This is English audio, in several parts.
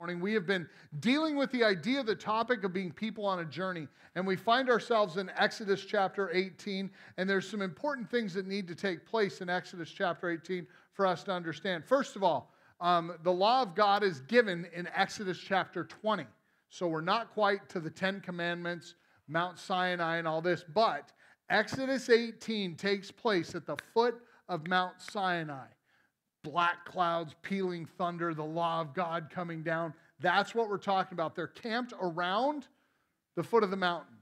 morning. We have been dealing with the idea, of the topic of being people on a journey. And we find ourselves in Exodus chapter 18. And there's some important things that need to take place in Exodus chapter 18 for us to understand. First of all, um, the law of God is given in Exodus chapter 20. So we're not quite to the Ten Commandments, Mount Sinai, and all this. But Exodus 18 takes place at the foot of Mount Sinai black clouds, pealing thunder, the law of God coming down. That's what we're talking about. They're camped around the foot of the mountain.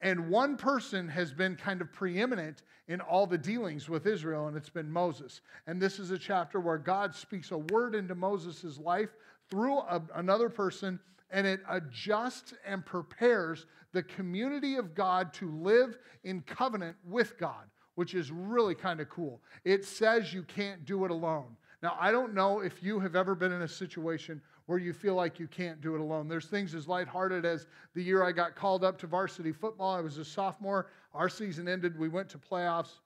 And one person has been kind of preeminent in all the dealings with Israel, and it's been Moses. And this is a chapter where God speaks a word into Moses' life through a, another person, and it adjusts and prepares the community of God to live in covenant with God which is really kind of cool. It says you can't do it alone. Now, I don't know if you have ever been in a situation where you feel like you can't do it alone. There's things as lighthearted as the year I got called up to varsity football. I was a sophomore. Our season ended. We went to playoffs.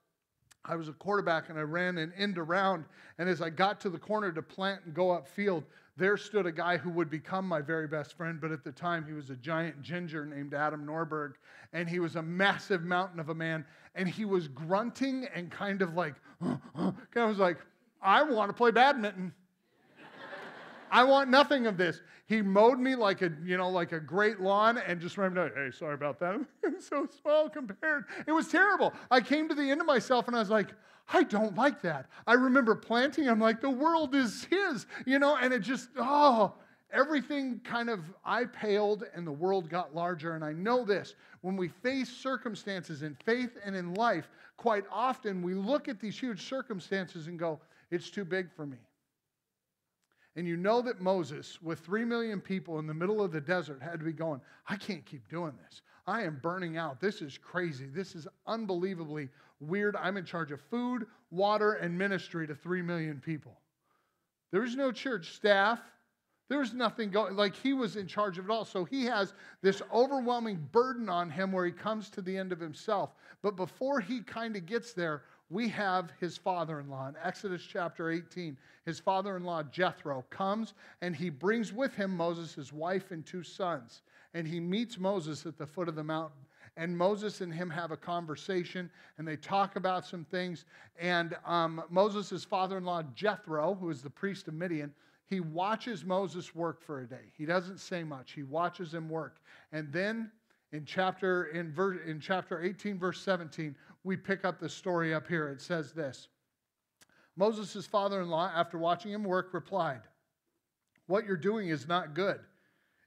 I was a quarterback and I ran an end around. And as I got to the corner to plant and go upfield, there stood a guy who would become my very best friend, but at the time he was a giant ginger named Adam Norberg, and he was a massive mountain of a man, and he was grunting and kind of like, uh, uh, I was like, I want to play badminton. I want nothing of this. He mowed me like a, you know, like a great lawn and just remembered, hey, sorry about that. I'm so small compared. It was terrible. I came to the end of myself and I was like, I don't like that. I remember planting, I'm like, the world is his, you know, and it just, oh, everything kind of, I paled and the world got larger. And I know this when we face circumstances in faith and in life, quite often we look at these huge circumstances and go, it's too big for me. And you know that Moses, with three million people in the middle of the desert, had to be going, I can't keep doing this. I am burning out. This is crazy. This is unbelievably weird. I'm in charge of food, water, and ministry to three million people. There was no church staff. There was nothing going, like he was in charge of it all. So he has this overwhelming burden on him where he comes to the end of himself. But before he kind of gets there, we have his father in law. In Exodus chapter 18, his father in law, Jethro, comes and he brings with him Moses, his wife, and two sons. And he meets Moses at the foot of the mountain. And Moses and him have a conversation and they talk about some things. And um, Moses' father in law, Jethro, who is the priest of Midian, he watches Moses work for a day. He doesn't say much, he watches him work. And then in chapter, in, ver, in chapter 18, verse 17, we pick up the story up here. It says this Moses' father in law, after watching him work, replied, What you're doing is not good.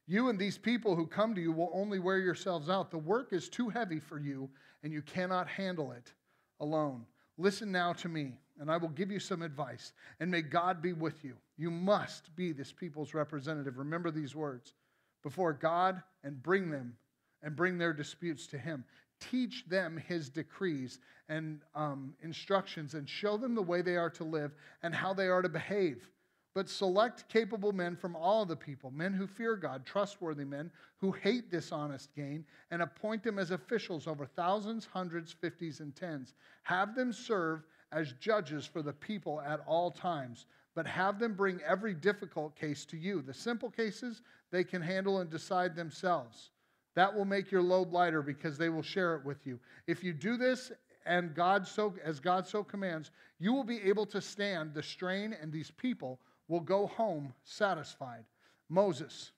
You and these people who come to you will only wear yourselves out. The work is too heavy for you, and you cannot handle it alone. Listen now to me, and I will give you some advice, and may God be with you. You must be this people's representative. Remember these words before God and bring them and bring their disputes to Him. Teach them His decrees and um, instructions and show them the way they are to live and how they are to behave but select capable men from all the people, men who fear God, trustworthy men who hate dishonest gain, and appoint them as officials over thousands, hundreds, fifties, and tens. Have them serve as judges for the people at all times, but have them bring every difficult case to you. The simple cases they can handle and decide themselves. That will make your load lighter because they will share it with you. If you do this and God so as God so commands, you will be able to stand the strain and these people will go home satisfied. Moses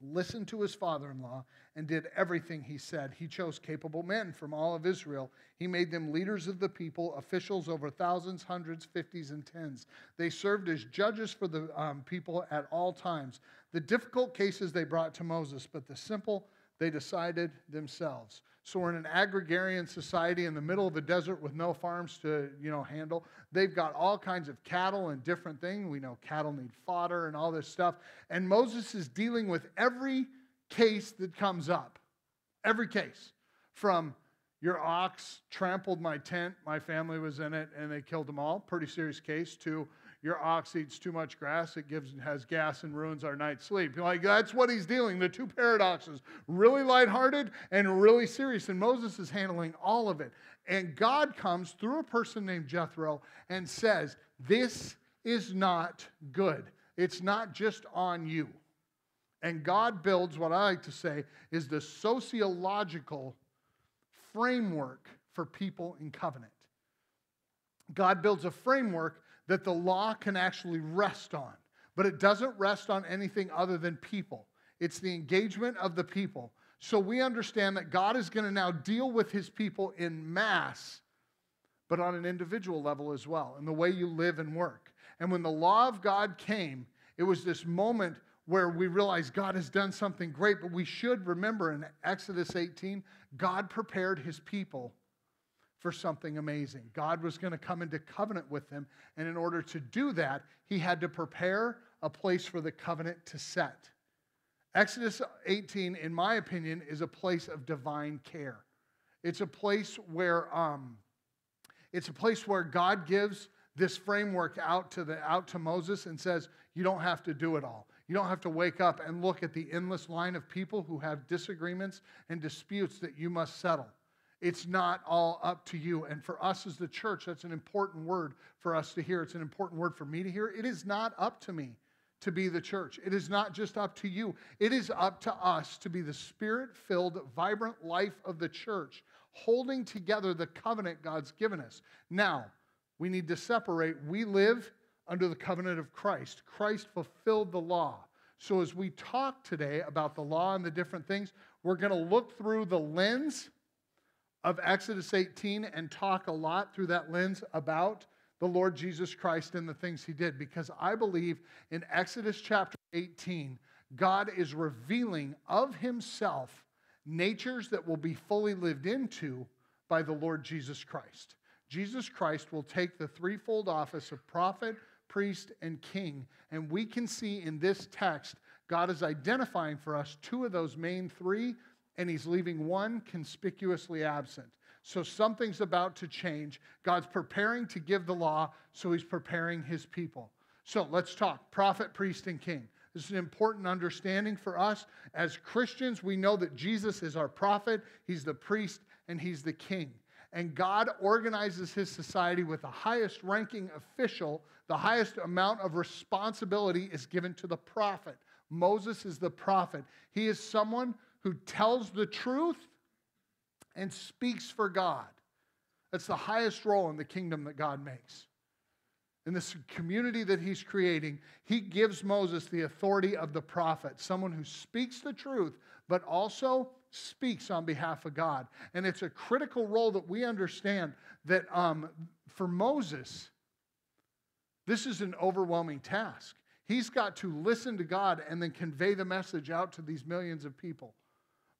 listened to his father in law and did everything he said. He chose capable men from all of Israel. He made them leaders of the people, officials over thousands, hundreds, fifties, and tens. They served as judges for the um, people at all times. The difficult cases they brought to Moses, but the simple they decided themselves. So we're in an agrarian society in the middle of the desert with no farms to, you know, handle. They've got all kinds of cattle and different things. We know cattle need fodder and all this stuff. And Moses is dealing with every case that comes up. Every case. From your ox trampled my tent, my family was in it, and they killed them all. Pretty serious case. To your ox eats too much grass, it gives has gas and ruins our night's sleep. Like that's what he's dealing. The two paradoxes, really lighthearted and really serious. And Moses is handling all of it. And God comes through a person named Jethro and says, This is not good. It's not just on you. And God builds what I like to say is the sociological framework for people in covenant. God builds a framework that the law can actually rest on, but it doesn't rest on anything other than people. It's the engagement of the people. So we understand that God is going to now deal with his people in mass, but on an individual level as well, in the way you live and work. And when the law of God came, it was this moment where we realize God has done something great, but we should remember in Exodus 18, God prepared his people for something amazing. God was going to come into covenant with them, and in order to do that, he had to prepare a place for the covenant to set. Exodus 18, in my opinion, is a place of divine care. It's a place where um, it's a place where God gives this framework out to the out to Moses and says, "You don't have to do it all. You don't have to wake up and look at the endless line of people who have disagreements and disputes that you must settle. It's not all up to you. And for us as the church, that's an important word for us to hear. It's an important word for me to hear. It is not up to me to be the church. It is not just up to you, it is up to us to be the spirit filled, vibrant life of the church, holding together the covenant God's given us. Now, we need to separate. We live under the covenant of Christ, Christ fulfilled the law. So, as we talk today about the law and the different things, we're going to look through the lens of Exodus 18 and talk a lot through that lens about the Lord Jesus Christ and the things he did because I believe in Exodus chapter 18, God is revealing of himself natures that will be fully lived into by the Lord Jesus Christ. Jesus Christ will take the threefold office of prophet, priest, and king. And we can see in this text, God is identifying for us two of those main three, and he's leaving one conspicuously absent. So something's about to change. God's preparing to give the law, so he's preparing his people. So let's talk prophet, priest, and king. This is an important understanding for us. As Christians, we know that Jesus is our prophet, he's the priest, and he's the king. And God organizes his society with the highest ranking official, the highest amount of responsibility is given to the prophet. Moses is the prophet. He is someone who tells the truth and speaks for God. That's the highest role in the kingdom that God makes. In this community that he's creating, he gives Moses the authority of the prophet, someone who speaks the truth, but also speaks on behalf of God. And it's a critical role that we understand that um, for Moses, this is an overwhelming task. He's got to listen to God and then convey the message out to these millions of people.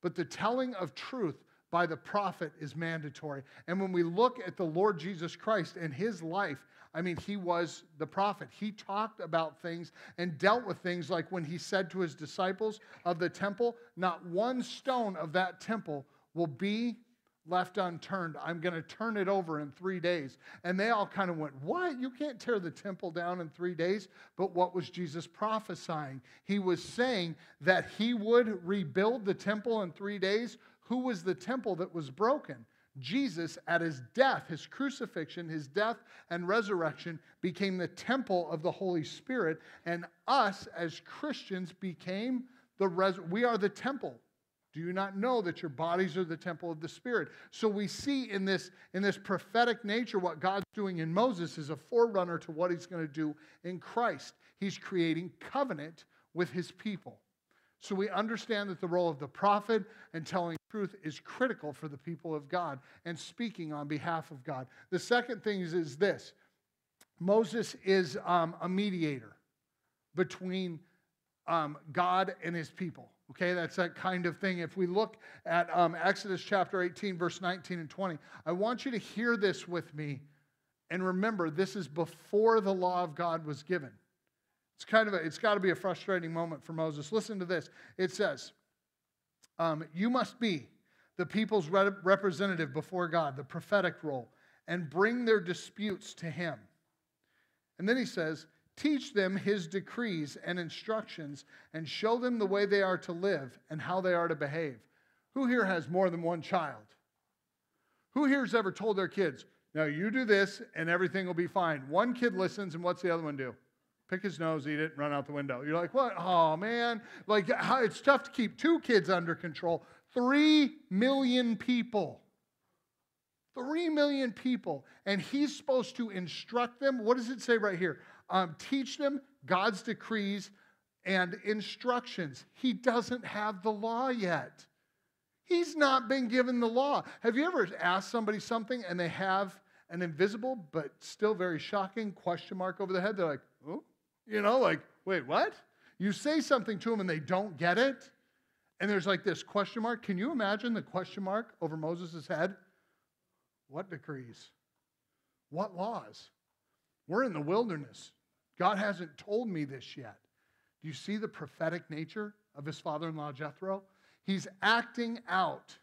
But the telling of truth by the prophet is mandatory. And when we look at the Lord Jesus Christ and his life, I mean, he was the prophet. He talked about things and dealt with things like when he said to his disciples of the temple, Not one stone of that temple will be left unturned. I'm going to turn it over in three days. And they all kind of went, What? You can't tear the temple down in three days? But what was Jesus prophesying? He was saying that he would rebuild the temple in three days. Who was the temple that was broken? Jesus, at his death, his crucifixion, his death and resurrection, became the temple of the Holy Spirit. And us as Christians became the res- we are the temple. Do you not know that your bodies are the temple of the Spirit? So we see in this, in this prophetic nature what God's doing in Moses is a forerunner to what he's going to do in Christ. He's creating covenant with his people. So we understand that the role of the prophet and telling truth is critical for the people of God and speaking on behalf of God. The second thing is, is this Moses is um, a mediator between um, God and his people. Okay, that's that kind of thing. If we look at um, Exodus chapter 18, verse 19 and 20, I want you to hear this with me and remember this is before the law of God was given. It's kind of a, it's got to be a frustrating moment for Moses. Listen to this. It says, um, "You must be the people's representative before God, the prophetic role, and bring their disputes to Him." And then he says, "Teach them His decrees and instructions, and show them the way they are to live and how they are to behave." Who here has more than one child? Who here has ever told their kids, "Now you do this, and everything will be fine"? One kid listens, and what's the other one do? pick his nose, eat it, and run out the window. You're like, what? Oh, man. Like, it's tough to keep two kids under control. Three million people. Three million people. And he's supposed to instruct them. What does it say right here? Um, teach them God's decrees and instructions. He doesn't have the law yet. He's not been given the law. Have you ever asked somebody something and they have an invisible but still very shocking question mark over the head? They're like, oh, you know, like, wait, what? You say something to them and they don't get it. And there's like this question mark. Can you imagine the question mark over Moses' head? What decrees? What laws? We're in the wilderness. God hasn't told me this yet. Do you see the prophetic nature of his father in law, Jethro? He's acting out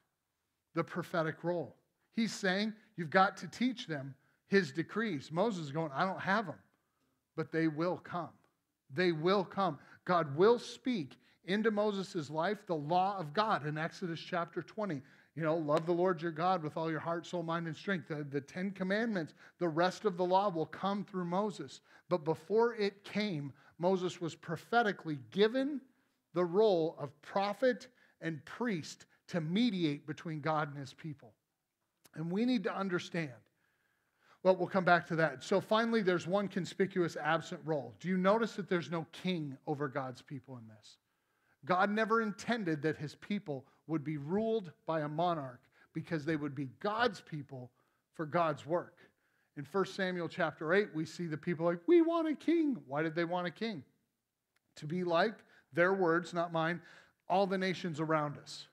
the prophetic role. He's saying, You've got to teach them his decrees. Moses is going, I don't have them, but they will come. They will come. God will speak into Moses' life the law of God in Exodus chapter 20. You know, love the Lord your God with all your heart, soul, mind, and strength. The, the Ten Commandments, the rest of the law will come through Moses. But before it came, Moses was prophetically given the role of prophet and priest to mediate between God and his people. And we need to understand. Well, we'll come back to that. So finally, there's one conspicuous absent role. Do you notice that there's no king over God's people in this? God never intended that his people would be ruled by a monarch because they would be God's people for God's work. In 1 Samuel chapter 8, we see the people like, We want a king. Why did they want a king? To be like, their words, not mine, all the nations around us.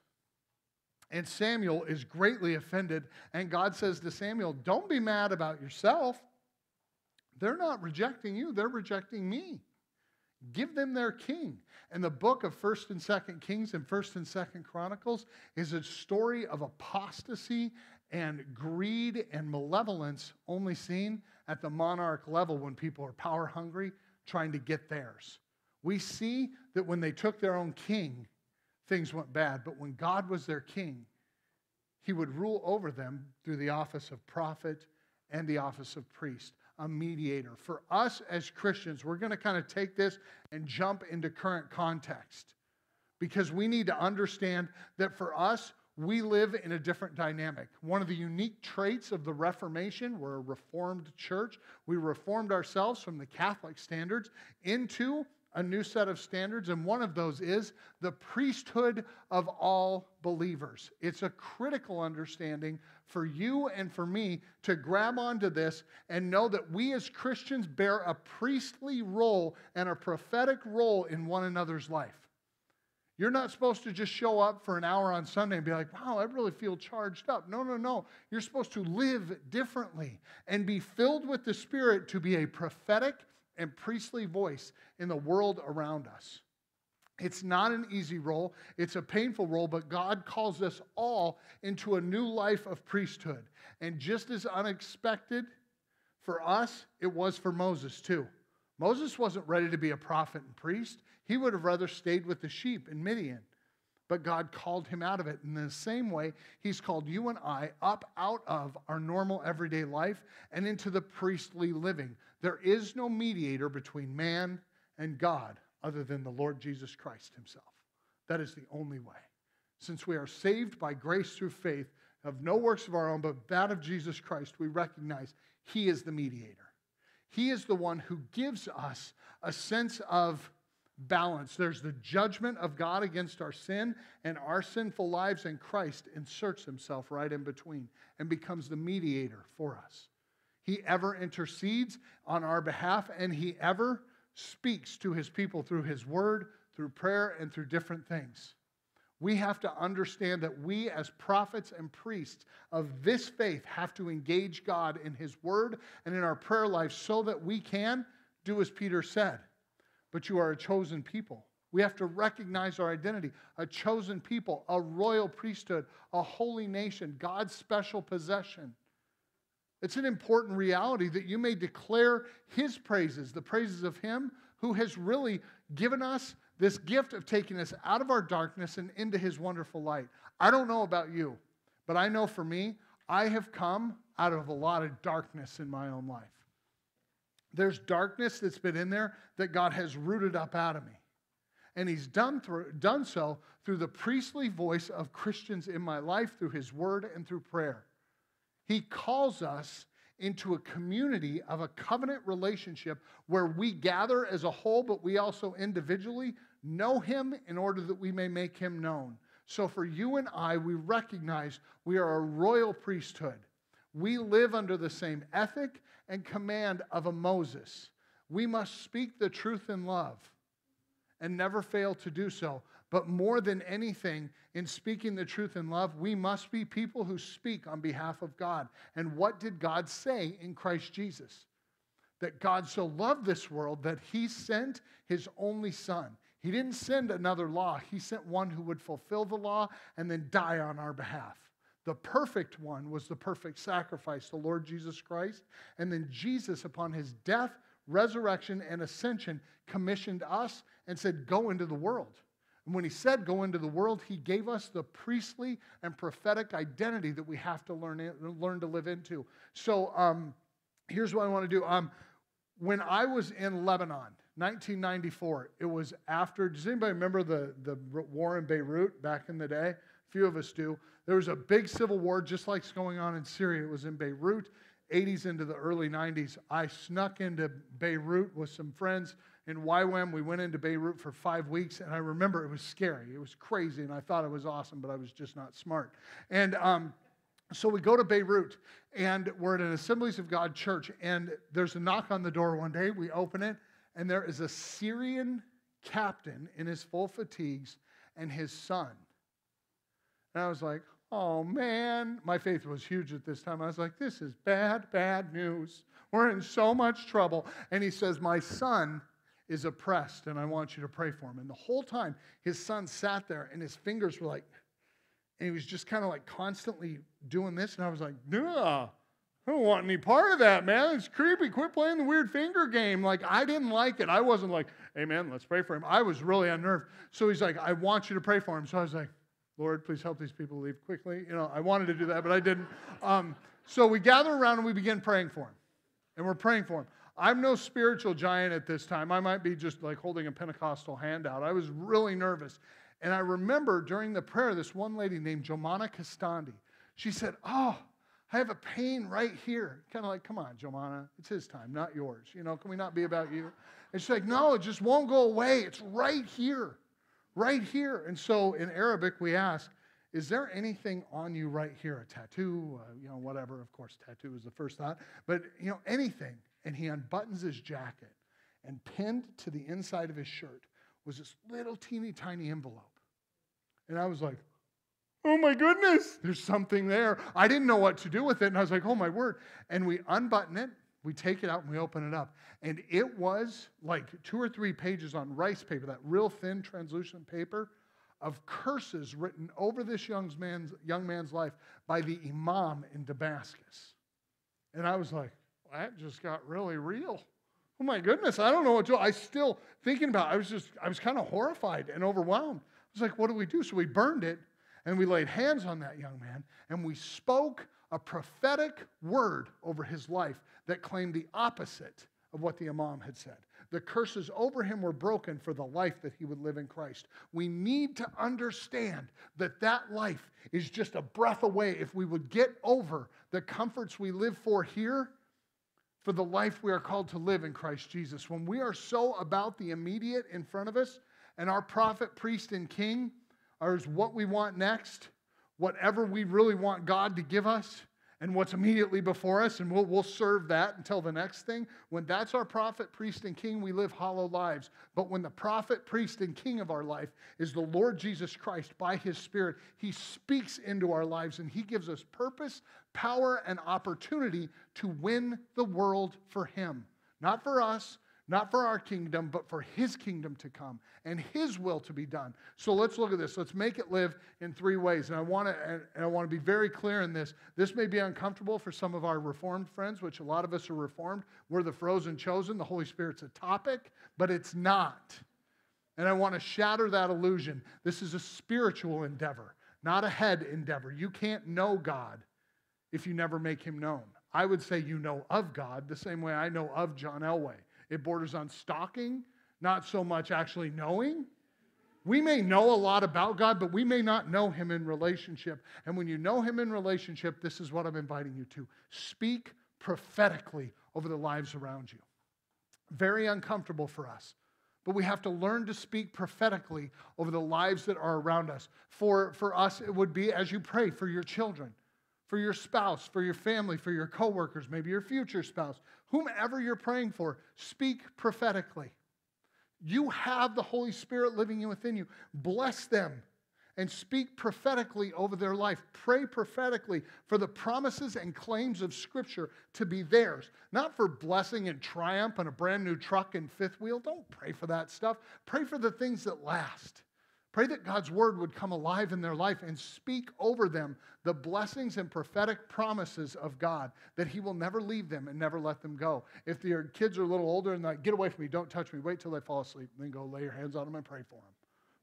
And Samuel is greatly offended. And God says to Samuel, Don't be mad about yourself. They're not rejecting you, they're rejecting me. Give them their king. And the book of 1st and 2nd Kings and 1st and 2nd Chronicles is a story of apostasy and greed and malevolence only seen at the monarch level when people are power hungry trying to get theirs. We see that when they took their own king, things went bad. But when God was their king, he would rule over them through the office of prophet and the office of priest a mediator. For us as Christians, we're going to kind of take this and jump into current context because we need to understand that for us, we live in a different dynamic. One of the unique traits of the Reformation, we're a Reformed church. We reformed ourselves from the Catholic standards into a new set of standards, and one of those is the priesthood of all believers. It's a critical understanding for you and for me to grab onto this and know that we as Christians bear a priestly role and a prophetic role in one another's life. You're not supposed to just show up for an hour on Sunday and be like, wow, I really feel charged up. No, no, no. You're supposed to live differently and be filled with the Spirit to be a prophetic and priestly voice in the world around us. It's not an easy role, it's a painful role, but God calls us all into a new life of priesthood. And just as unexpected for us, it was for Moses too. Moses wasn't ready to be a prophet and priest. He would have rather stayed with the sheep in Midian. But God called him out of it. In the same way, He's called you and I up out of our normal everyday life and into the priestly living. There is no mediator between man and God other than the Lord Jesus Christ Himself. That is the only way. Since we are saved by grace through faith, of no works of our own, but that of Jesus Christ, we recognize He is the mediator. He is the one who gives us a sense of balance. There's the judgment of God against our sin and our sinful lives, and Christ inserts himself right in between and becomes the mediator for us. He ever intercedes on our behalf, and he ever speaks to his people through his word, through prayer, and through different things. We have to understand that we, as prophets and priests of this faith, have to engage God in his word and in our prayer life so that we can do as Peter said but you are a chosen people. We have to recognize our identity a chosen people, a royal priesthood, a holy nation, God's special possession. It's an important reality that you may declare His praises, the praises of Him who has really given us this gift of taking us out of our darkness and into His wonderful light. I don't know about you, but I know for me, I have come out of a lot of darkness in my own life. There's darkness that's been in there that God has rooted up out of me. And he's done, through, done so through the priestly voice of Christians in my life, through his word and through prayer. He calls us into a community of a covenant relationship where we gather as a whole, but we also individually know him in order that we may make him known. So for you and I, we recognize we are a royal priesthood. We live under the same ethic and command of a Moses. We must speak the truth in love and never fail to do so. But more than anything, in speaking the truth in love, we must be people who speak on behalf of God. And what did God say in Christ Jesus? That God so loved this world that he sent his only son. He didn't send another law, he sent one who would fulfill the law and then die on our behalf. The perfect one was the perfect sacrifice, the Lord Jesus Christ. And then Jesus, upon his death, resurrection, and ascension, commissioned us and said, Go into the world. And when he said go into the world, he gave us the priestly and prophetic identity that we have to learn, learn to live into. So um, here's what I want to do. Um, when I was in Lebanon, 1994, it was after, does anybody remember the, the war in Beirut back in the day? Few of us do. There was a big civil war just like going on in Syria. It was in Beirut, 80s into the early 90s. I snuck into Beirut with some friends in YWAM. We went into Beirut for five weeks, and I remember it was scary. It was crazy, and I thought it was awesome, but I was just not smart. And um, so we go to Beirut, and we're at an Assemblies of God church, and there's a knock on the door one day. We open it, and there is a Syrian captain in his full fatigues and his son. And I was like, oh man, my faith was huge at this time. I was like, this is bad, bad news. We're in so much trouble. And he says, my son is oppressed and I want you to pray for him. And the whole time, his son sat there and his fingers were like, and he was just kind of like constantly doing this. And I was like, nah, I don't want any part of that, man. It's creepy. Quit playing the weird finger game. Like, I didn't like it. I wasn't like, hey, man, let's pray for him. I was really unnerved. So he's like, I want you to pray for him. So I was like, Lord, please help these people leave quickly. You know, I wanted to do that, but I didn't. Um, so we gather around and we begin praying for him. And we're praying for him. I'm no spiritual giant at this time. I might be just like holding a Pentecostal handout. I was really nervous. And I remember during the prayer, this one lady named Jomana Castandi, she said, Oh, I have a pain right here. Kind of like, come on, Jomana, it's his time, not yours. You know, can we not be about you? And she's like, No, it just won't go away. It's right here, right here. And so in Arabic, we ask, is there anything on you right here? A tattoo, uh, you know, whatever. Of course, tattoo is the first thought, but you know, anything and he unbuttons his jacket, and pinned to the inside of his shirt was this little teeny tiny envelope. And I was like, oh my goodness, there's something there. I didn't know what to do with it. And I was like, oh my word. And we unbutton it, we take it out, and we open it up. And it was like two or three pages on rice paper, that real thin, translucent paper of curses written over this young man's, young man's life by the imam in Damascus. And I was like, that just got really real. Oh my goodness, I don't know what to. I still thinking about it, I was just, I was kind of horrified and overwhelmed. I was like, what do we do? So we burned it and we laid hands on that young man and we spoke a prophetic word over his life that claimed the opposite of what the Imam had said. The curses over him were broken for the life that he would live in Christ. We need to understand that that life is just a breath away if we would get over the comforts we live for here for the life we are called to live in Christ Jesus. When we are so about the immediate in front of us, and our prophet, priest, and king are what we want next, whatever we really want God to give us, and what's immediately before us, and we'll, we'll serve that until the next thing. When that's our prophet, priest, and king, we live hollow lives. But when the prophet, priest, and king of our life is the Lord Jesus Christ by his Spirit, he speaks into our lives and he gives us purpose, power, and opportunity to win the world for him. Not for us, not for our kingdom, but for his kingdom to come and his will to be done. So let's look at this. Let's make it live in three ways. And I want to and I want to be very clear in this. This may be uncomfortable for some of our reformed friends, which a lot of us are reformed. We're the frozen chosen. The Holy Spirit's a topic, but it's not. And I want to shatter that illusion. This is a spiritual endeavor, not a head endeavor. You can't know God if you never make him known. I would say you know of God the same way I know of John Elway. It borders on stalking, not so much actually knowing. We may know a lot about God, but we may not know Him in relationship. And when you know Him in relationship, this is what I'm inviting you to speak prophetically over the lives around you. Very uncomfortable for us. But we have to learn to speak prophetically over the lives that are around us. For, for us, it would be as you pray for your children, for your spouse, for your family, for your coworkers, maybe your future spouse, whomever you're praying for, speak prophetically. You have the Holy Spirit living within you. Bless them and speak prophetically over their life. Pray prophetically for the promises and claims of Scripture to be theirs, not for blessing and triumph and a brand new truck and fifth wheel. Don't pray for that stuff. Pray for the things that last. Pray that God's word would come alive in their life and speak over them the blessings and prophetic promises of God that He will never leave them and never let them go. If your kids are a little older and like, get away from me, don't touch me, wait till they fall asleep, then go lay your hands on them and pray for them.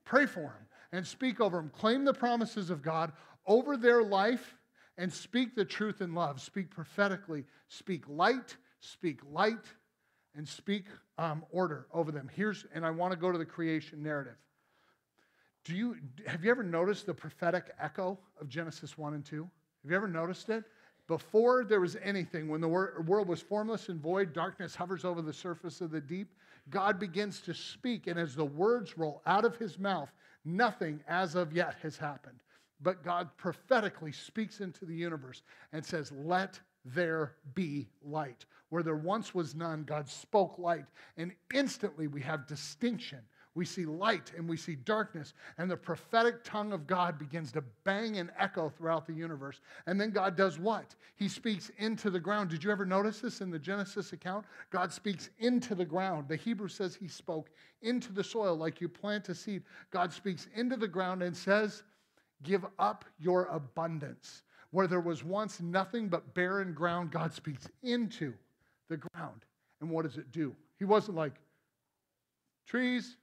Pray for them and speak over them. Claim the promises of God over their life and speak the truth in love. Speak prophetically. Speak light, speak light, and speak um, order over them. Here's, and I want to go to the creation narrative. Do you, have you ever noticed the prophetic echo of Genesis 1 and 2? Have you ever noticed it? Before there was anything, when the world was formless and void, darkness hovers over the surface of the deep, God begins to speak. And as the words roll out of his mouth, nothing as of yet has happened. But God prophetically speaks into the universe and says, Let there be light. Where there once was none, God spoke light. And instantly we have distinction we see light and we see darkness, and the prophetic tongue of God begins to bang and echo throughout the universe. And then God does what? He speaks into the ground. Did you ever notice this in the Genesis account? God speaks into the ground. The Hebrew says he spoke into the soil like you plant a seed. God speaks into the ground and says, Give up your abundance. Where there was once nothing but barren ground, God speaks into the ground. And what does it do? He wasn't like, trees,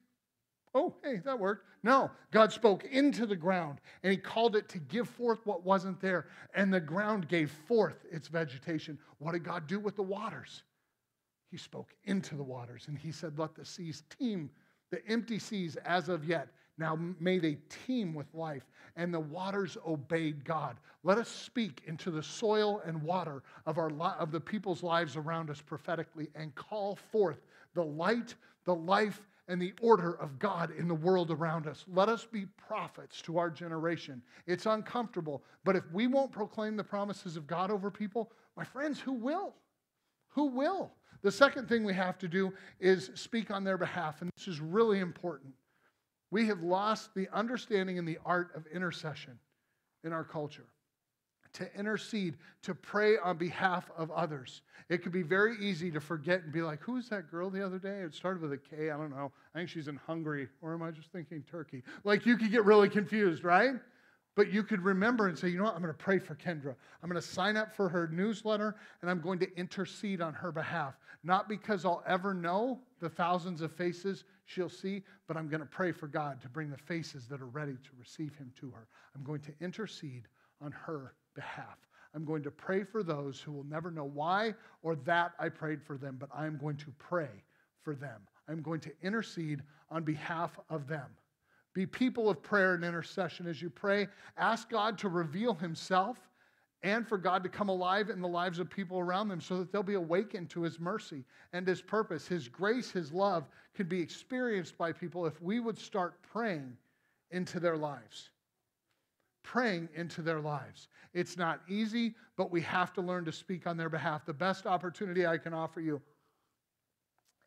Oh, hey, that worked. No, God spoke into the ground and he called it to give forth what wasn't there. And the ground gave forth its vegetation. What did God do with the waters? He spoke into the waters and he said, Let the seas teem, the empty seas as of yet. Now may they teem with life. And the waters obeyed God. Let us speak into the soil and water of, our, of the people's lives around us prophetically and call forth the light, the life, and the order of God in the world around us. Let us be prophets to our generation. It's uncomfortable, but if we won't proclaim the promises of God over people, my friends, who will? Who will? The second thing we have to do is speak on their behalf, and this is really important. We have lost the understanding and the art of intercession in our culture to intercede, to pray on behalf of others. It could be very easy to forget and be like, who's that girl the other day? It started with a K. I don't know. I think she's in Hungary. Or am I just thinking Turkey? Like you could get really confused, right? But you could remember and say, you know what? I'm going to pray for Kendra. I'm going to sign up for her newsletter and I'm going to intercede on her behalf. Not because I'll ever know the thousands of faces she'll see, but I'm going to pray for God to bring the faces that are ready to receive him to her. I'm going to intercede on her behalf. I'm going to pray for those who will never know why or that I prayed for them, but I'm going to pray for them. I'm going to intercede on behalf of them. Be people of prayer and intercession as you pray. Ask God to reveal Himself and for God to come alive in the lives of people around them so that they'll be awakened to His mercy and His purpose. His grace, His love can be experienced by people if we would start praying into their lives praying into their lives. It's not easy, but we have to learn to speak on their behalf. The best opportunity I can offer you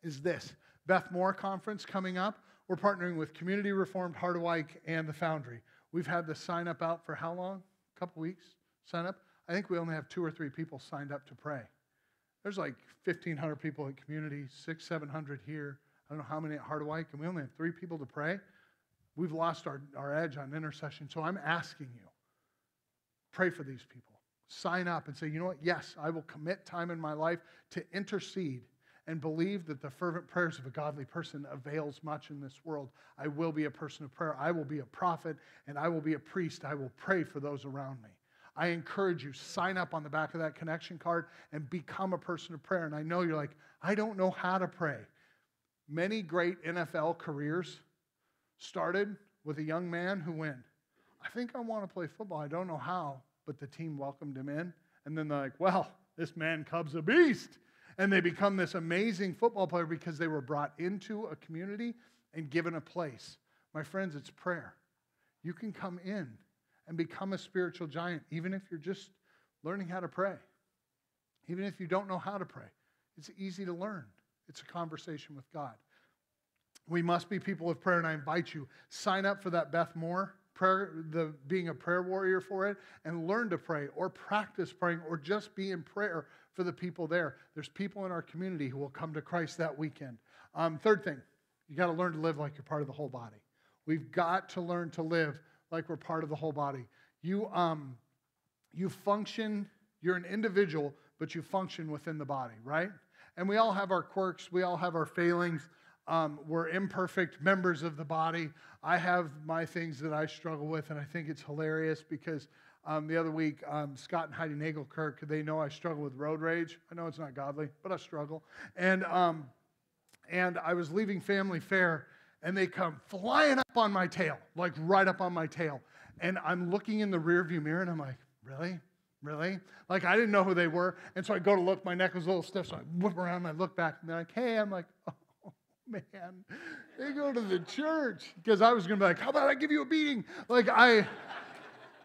is this Beth Moore Conference coming up. We're partnering with Community Reformed Harderwyk and the Foundry. We've had the sign up out for how long? A couple weeks? Sign up? I think we only have two or three people signed up to pray. There's like 1,500 people at community, six, 700 here. I don't know how many at Harderwyk, and we only have three people to pray. We've lost our, our edge on intercession. So I'm asking you pray for these people. Sign up and say, you know what? Yes, I will commit time in my life to intercede and believe that the fervent prayers of a godly person avails much in this world. I will be a person of prayer. I will be a prophet and I will be a priest. I will pray for those around me. I encourage you, sign up on the back of that connection card and become a person of prayer. And I know you're like, I don't know how to pray. Many great NFL careers started with a young man who went, I think I want to play football. I don't know how, but the team welcomed him in. And then they're like, well, this man Cub's a beast. And they become this amazing football player because they were brought into a community and given a place. My friends, it's prayer. You can come in and become a spiritual giant, even if you're just learning how to pray. Even if you don't know how to pray, it's easy to learn. It's a conversation with God. We must be people of prayer, and I invite you, sign up for that Beth Moore prayer, the being a prayer warrior for it, and learn to pray or practice praying or just be in prayer for the people there. There's people in our community who will come to Christ that weekend. Um, third thing, you got to learn to live like you're part of the whole body. We've got to learn to live like we're part of the whole body. You, um, you function, you're an individual, but you function within the body, right? And we all have our quirks, we all have our failings. Um, we're imperfect members of the body. I have my things that I struggle with, and I think it's hilarious because um, the other week, um, Scott and Heidi Nagelkirk, they know I struggle with road rage. I know it's not godly, but I struggle. And, um, and I was leaving family fair, and they come flying up on my tail, like right up on my tail. And I'm looking in the rearview mirror, and I'm like, really? Really? Like, I didn't know who they were. And so I go to look, my neck was a little stiff, so I whip around and I look back, and they're like, hey, I'm like, oh, man. They go to the church because I was going to be like, how about I give you a beating? Like, I.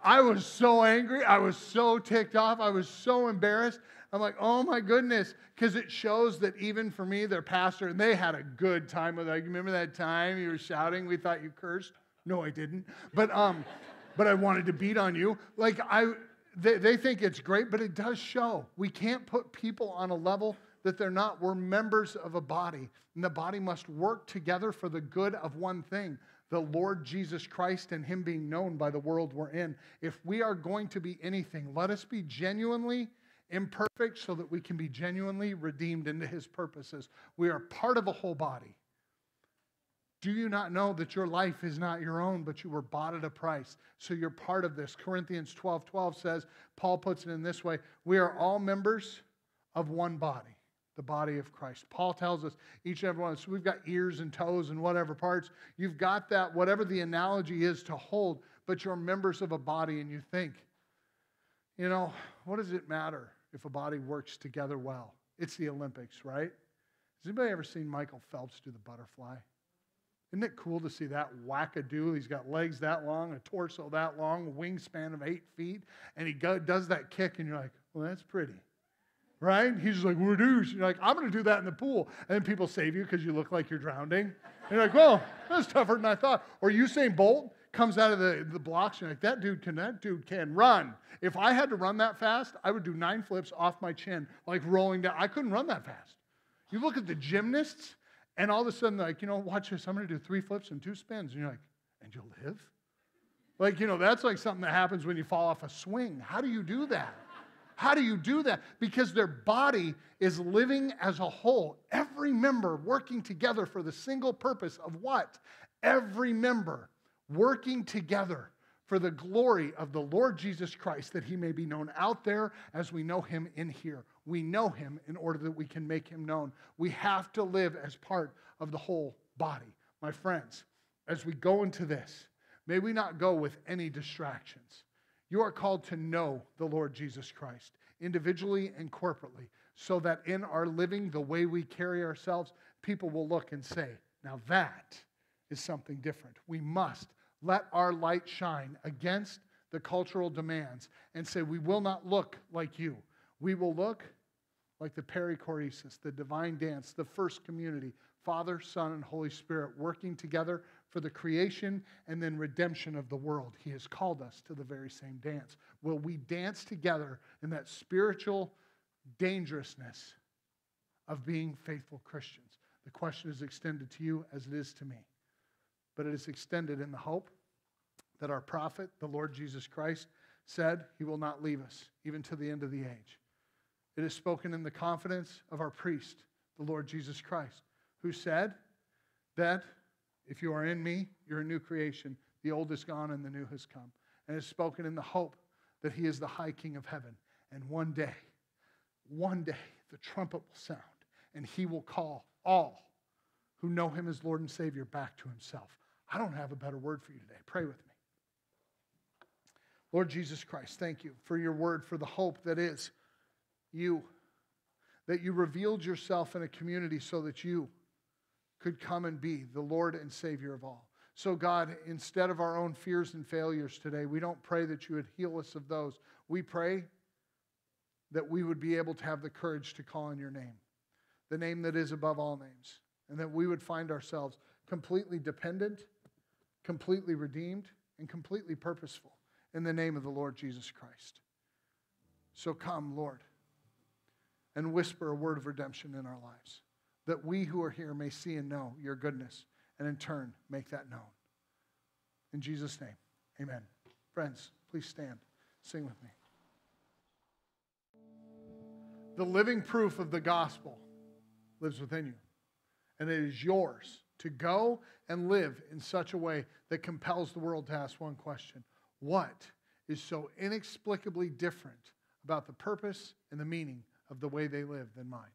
I was so angry. I was so ticked off. I was so embarrassed. I'm like, oh my goodness, because it shows that even for me, their pastor, and they had a good time with it. Like, remember that time you were shouting? We thought you cursed. No, I didn't. But um, but I wanted to beat on you. Like I, they, they think it's great, but it does show we can't put people on a level that they're not. We're members of a body, and the body must work together for the good of one thing the Lord Jesus Christ and Him being known by the world we're in. If we are going to be anything, let us be genuinely imperfect so that we can be genuinely redeemed into His purposes. We are part of a whole body. Do you not know that your life is not your own, but you were bought at a price? So you're part of this. Corinthians 12 12 says, Paul puts it in this way we are all members of one body the body of Christ. Paul tells us each and every one of us, we've got ears and toes and whatever parts. You've got that, whatever the analogy is to hold, but you're members of a body and you think, you know, what does it matter if a body works together well? It's the Olympics, right? Has anybody ever seen Michael Phelps do the butterfly? Isn't it cool to see that wackadoo? He's got legs that long, a torso that long, a wingspan of eight feet, and he go, does that kick, and you're like, well, that's pretty right? He's just like, we're. You're like, I'm going to do that in the pool. And then people save you because you look like you're drowning. And you're like, well, that's tougher than I thought. Or Usain Bolt comes out of the, the blocks. You're like, that dude can, that dude can run. If I had to run that fast, I would do nine flips off my chin, like rolling down. I couldn't run that fast. You look at the gymnasts, and all of a sudden, like, you know, watch this. I'm going to do three flips and two spins. And you're like, and you'll live? Like, you know, that's like something that happens when you fall off a swing. How do you do that? How do you do that? Because their body is living as a whole, every member working together for the single purpose of what? Every member working together for the glory of the Lord Jesus Christ, that he may be known out there as we know him in here. We know him in order that we can make him known. We have to live as part of the whole body. My friends, as we go into this, may we not go with any distractions. You are called to know the Lord Jesus Christ individually and corporately, so that in our living, the way we carry ourselves, people will look and say, now that is something different. We must let our light shine against the cultural demands and say, we will not look like you. We will look like the perichoresis, the divine dance, the first community, Father, Son, and Holy Spirit working together for the creation and then redemption of the world. He has called us to the very same dance. Will we dance together in that spiritual dangerousness of being faithful Christians? The question is extended to you as it is to me. But it is extended in the hope that our prophet, the Lord Jesus Christ, said he will not leave us even to the end of the age. It is spoken in the confidence of our priest, the Lord Jesus Christ, who said that if you are in me, you're a new creation. The old is gone and the new has come. And it's spoken in the hope that he is the high king of heaven. And one day, one day, the trumpet will sound and he will call all who know him as Lord and Savior back to himself. I don't have a better word for you today. Pray with me. Lord Jesus Christ, thank you for your word, for the hope that is you, that you revealed yourself in a community so that you could come and be the Lord and Savior of all. So, God, instead of our own fears and failures today, we don't pray that you would heal us of those. We pray that we would be able to have the courage to call on your name, the name that is above all names, and that we would find ourselves completely dependent, completely redeemed, and completely purposeful in the name of the Lord Jesus Christ. So come, Lord, and whisper a word of redemption in our lives, that we who are here may see and know your goodness, and in turn make that known. In Jesus' name, amen. Friends, please stand. Sing with me. The living proof of the gospel lives within you, and it is yours to go and live in such a way that compels the world to ask one question What is so inexplicably different about the purpose and the meaning of the way they live than mine?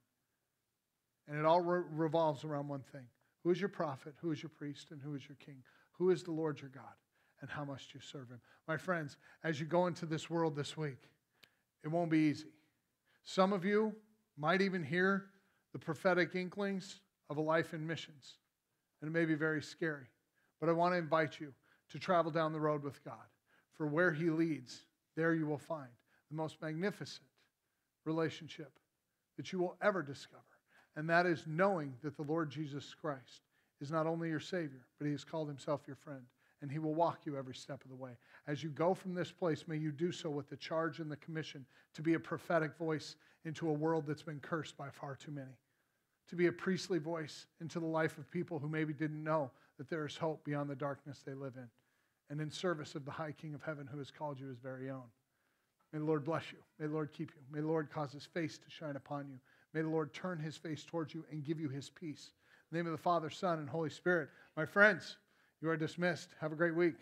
And it all re- revolves around one thing Who is your prophet? Who is your priest? And who is your king? Who is the Lord your God? And how must you serve him? My friends, as you go into this world this week, it won't be easy. Some of you might even hear the prophetic inklings of a life in missions and it may be very scary. But I want to invite you to travel down the road with God. For where He leads, there you will find the most magnificent relationship that you will ever discover. And that is knowing that the Lord Jesus Christ is not only your Savior, but He has called Himself your friend. And He will walk you every step of the way. As you go from this place, may you do so with the charge and the commission to be a prophetic voice into a world that's been cursed by far too many to be a priestly voice into the life of people who maybe didn't know that there is hope beyond the darkness they live in, and in service of the high King of heaven who has called you his very own. May the Lord bless you. May the Lord keep you. May the Lord cause his face to shine upon you. May the Lord turn his face towards you and give you his peace. In the name of the Father, Son, and Holy Spirit. My friends, you are dismissed. Have a great week.